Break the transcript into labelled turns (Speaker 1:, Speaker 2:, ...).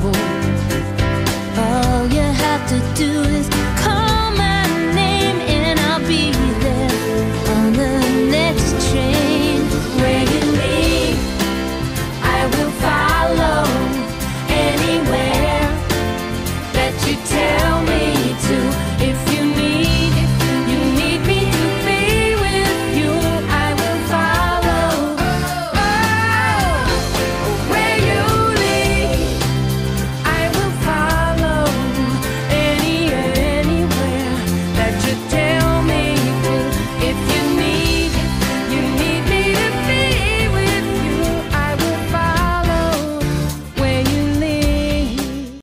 Speaker 1: favor.